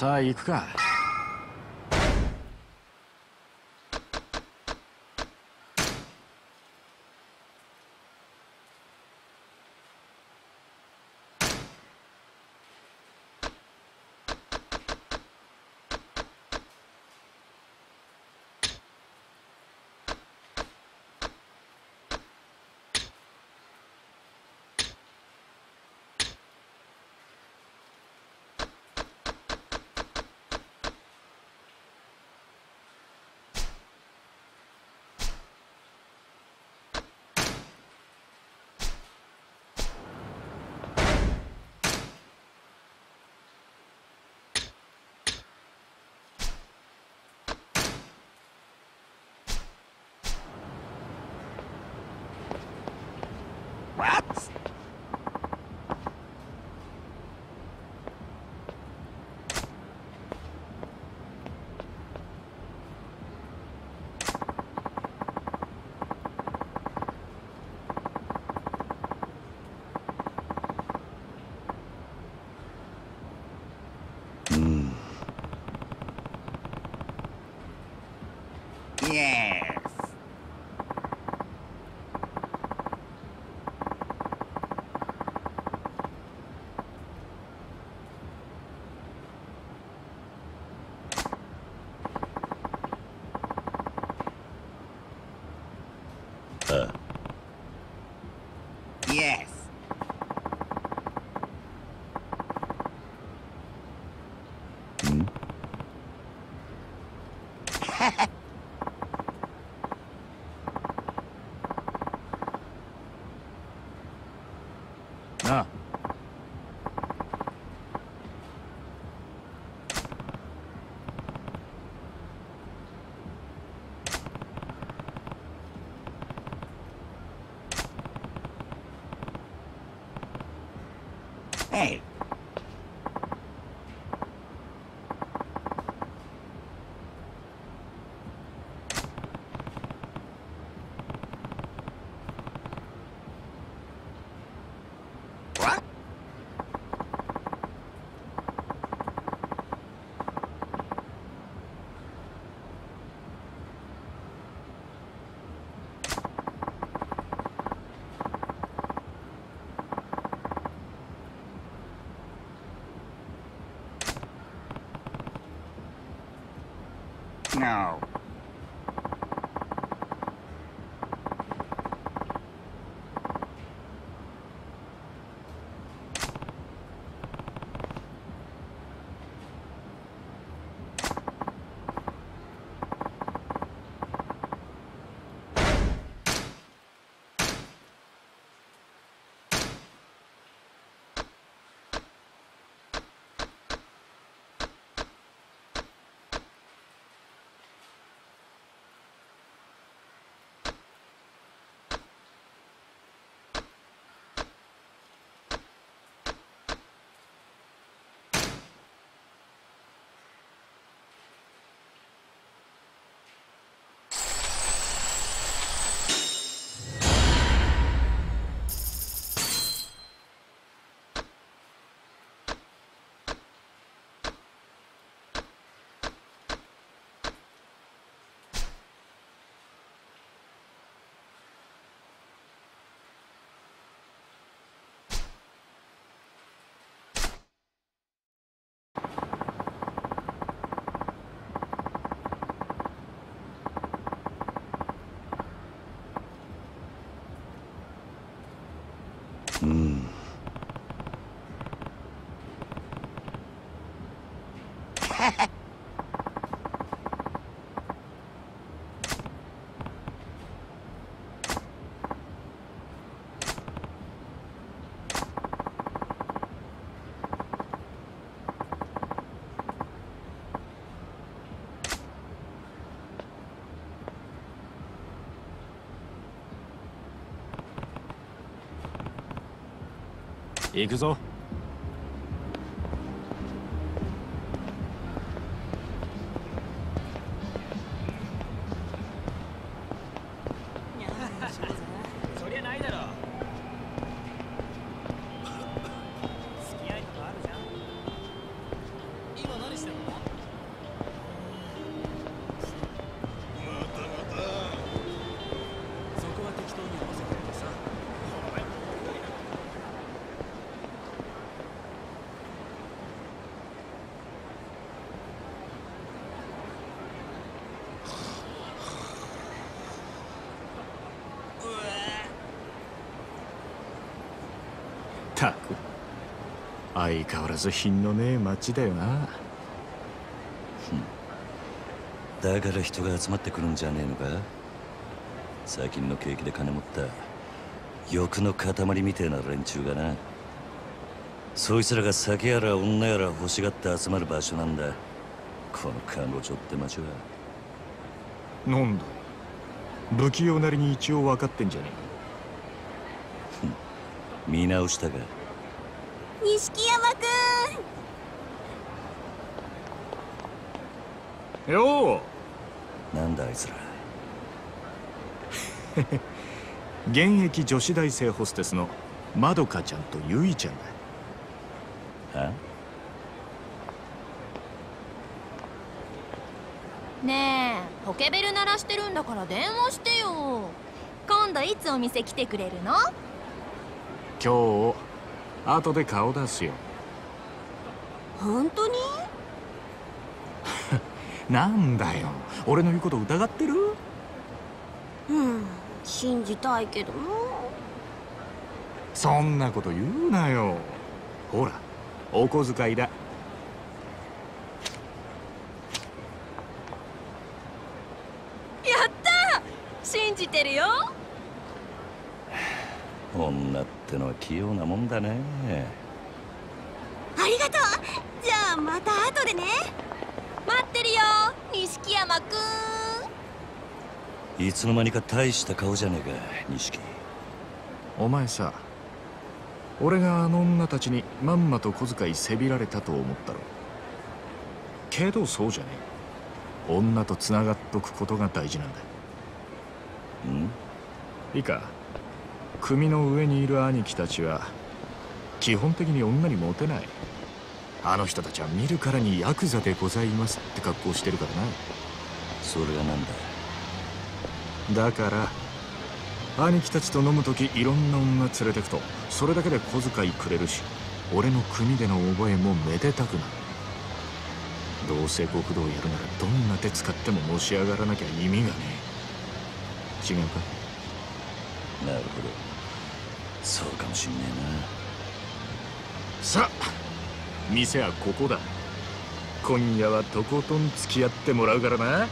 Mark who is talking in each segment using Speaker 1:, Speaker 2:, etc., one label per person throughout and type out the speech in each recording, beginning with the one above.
Speaker 1: さあ行くか。
Speaker 2: What?
Speaker 3: Hmm. Yeah.
Speaker 1: な
Speaker 2: はい。
Speaker 3: now.
Speaker 1: 行くぞ。
Speaker 4: たく。相変わらず品のねえ町だよな。
Speaker 3: だから人が集まってくるんじゃねえのか？最近の景気で金持った。欲の塊みてえな連中がな。そいつらが酒やら女やら欲しがって集まる場所なんだ。この看護所って町は。
Speaker 4: なんだ？不器用なりに一応分かってんじゃね
Speaker 3: 見直したか？
Speaker 5: 錦山く
Speaker 4: えよ
Speaker 3: なんだあいつら。
Speaker 4: う現役女子大生ホステスのまどかちゃんとゆいちゃんだ。
Speaker 3: は？
Speaker 5: んねえポケベル鳴らしてるんだから電話してよ。今度いつお店来てくれるの？
Speaker 4: 今日後で顔出すよ。
Speaker 5: 本当に？
Speaker 4: なんだよ。俺の言うこと疑ってる？
Speaker 5: うん信じたいけどな。
Speaker 4: そんなこと言うなよ。ほらお小遣いだ。
Speaker 5: やった！信じてるよ
Speaker 3: 女ってのは器用なもんだね。
Speaker 5: ありがとう。じゃあまた後でね。待ってるよ錦山くん。
Speaker 3: いつの間にか大した顔じゃねえか錦。
Speaker 4: お前さ俺があの女たちにまんまと小遣いせびられたと思ったろ。けどそうじゃねえ。女と繋がっとくことが大事なんだ。
Speaker 3: ん？
Speaker 4: いいか？組の上にいる兄貴たちは基本的に女にモテない。あの人たちは見るからにヤクザでございますって格好してるからな。
Speaker 3: それがなんだ？
Speaker 4: だから兄貴たちと飲む時いろんな女連れてくとそれだけで小遣いくれるし俺の組での覚えもめでたくなる。どうせ極道やるならどんな手使ってものし上がらなきゃ意味がねえ。違うか？
Speaker 3: なるほどそうかもしんねえな。
Speaker 4: さあ店はここだ。今夜はとことん付き合ってもらうからな。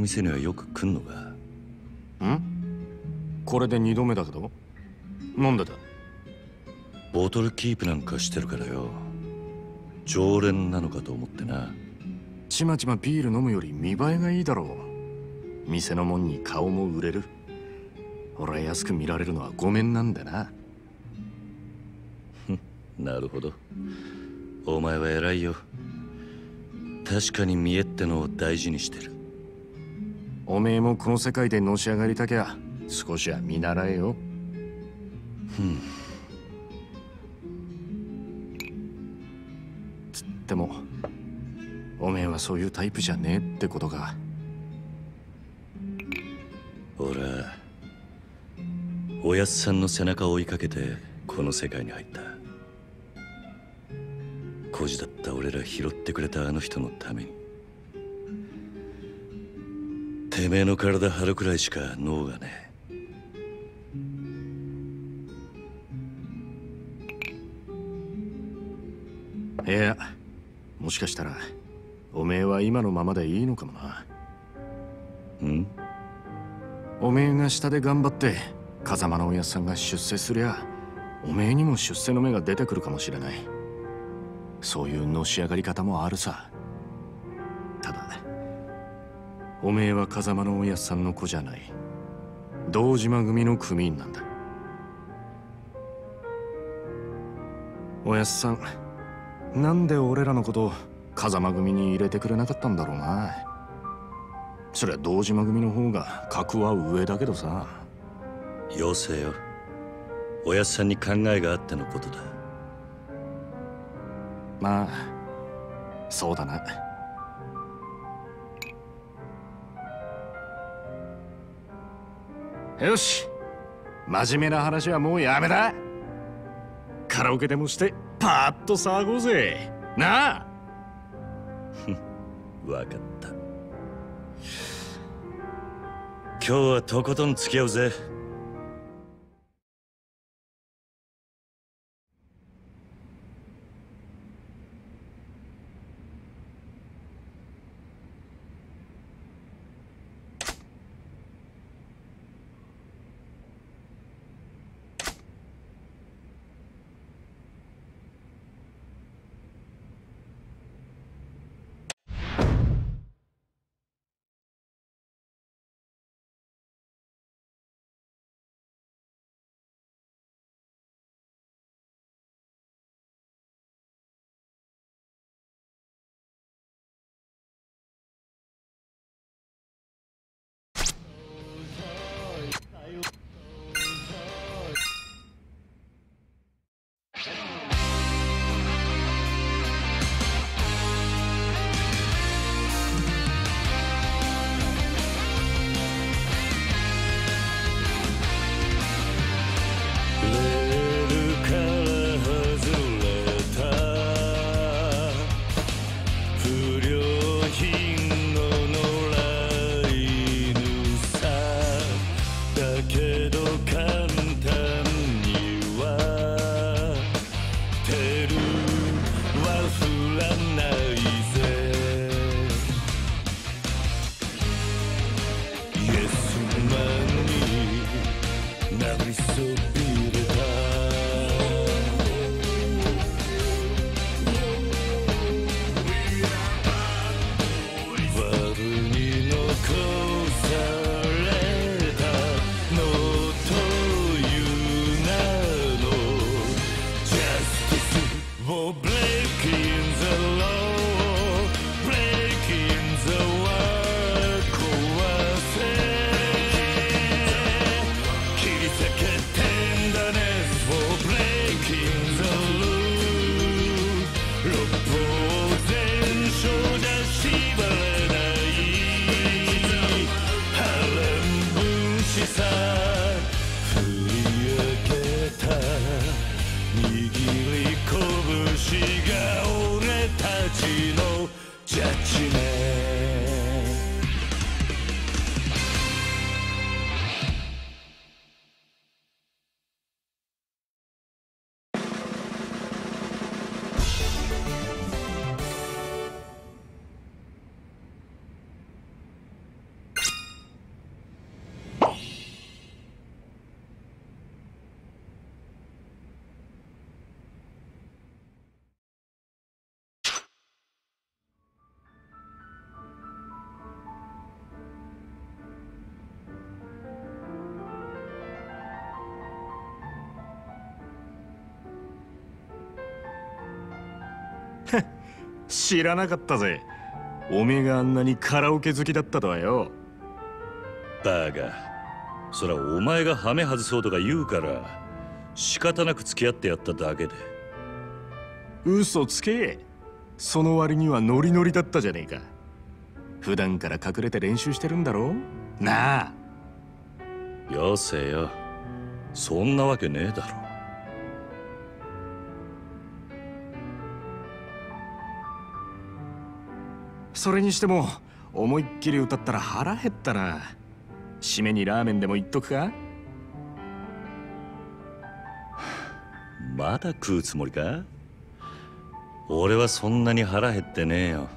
Speaker 3: 店にはよく来んのか？
Speaker 4: ん？これで二度目だけど？なんでだ？
Speaker 3: ボトルキープなんかしてるからよ。常連なのかと思ってな。
Speaker 4: ちまちまビール飲むより見栄えがいいだろう。店のもんに顔も売れる。俺は安く見られるのはごめんなんだな。
Speaker 3: なるほど。お前は偉いよ。確かに見栄ってのを大事にしてる
Speaker 4: おめえもこの世界でのし上がりたきゃ少しは見習えよ。つってもおめえはそういうタイプじゃねえってことか。
Speaker 3: 俺はおやっさんの背中を追いかけてこの世界に入った。孤児だった俺ら拾ってくれたあの人のためにてめえの体張るくらいしか脳がね
Speaker 4: いやもしかしたらおめえは今のままでいいのかもな。
Speaker 3: えん？
Speaker 4: おめえが下で頑張って風間のおやっさんが出世すりゃおめえにも出世の芽が出てくるかもしれない。そういうのし上がり方もあるさおめえは風間のおやっさんの子じゃない。堂島組の組員なんだ。おやっさんなんで俺らのこと風間組に入れてくれなかったんだろうな。そりゃ堂島組の方が格は上だけどさ。
Speaker 3: よせよ。おやっさんに考えがあってのことだ。
Speaker 4: まあそうだなよし。真面目な話はもうやめだカラオケでもしてパーッと騒ごうぜ。なあ。
Speaker 3: わかった。今日はとことん付き合うぜ
Speaker 4: 知らなかったぜ。おめえがあんなにカラオケ好きだったとはよ。
Speaker 3: バカそらお前がハメ外そうとか言うから仕方なく付き合ってやっただけで。
Speaker 4: 嘘つけ。その割にはノリノリだったじゃねえか。普段から隠れて練習してるんだろなあ。
Speaker 3: よせよ。そんなわけねえだろ
Speaker 4: それにしても思いっきり歌ったら腹減ったな。締めにラーメンでも言っとくか？
Speaker 3: まだ食うつもりか？俺はそんなに腹減ってねえよ。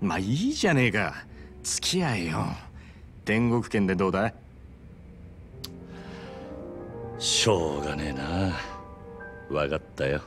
Speaker 4: まあいいじゃねえか。付き合えよ。天国圏でどうだ？
Speaker 3: しょうがねえな。分かったよ